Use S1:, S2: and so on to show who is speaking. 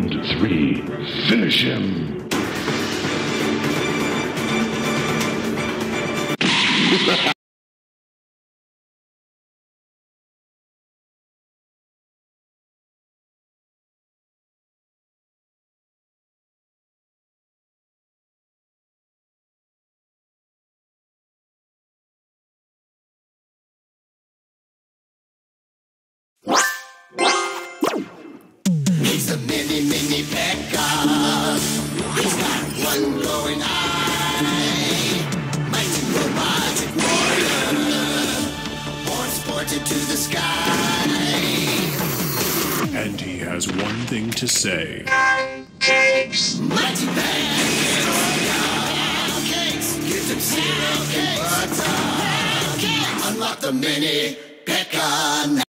S1: Round three. Finish him.
S2: He's a mini, mini Pekka. He's got one glowing eye. Mighty robotic warrior. Sported to the sky.
S3: And he has one thing to say.
S2: Mighty Pancakes. Gives him syrup and butter. Unlock the mini Pekka.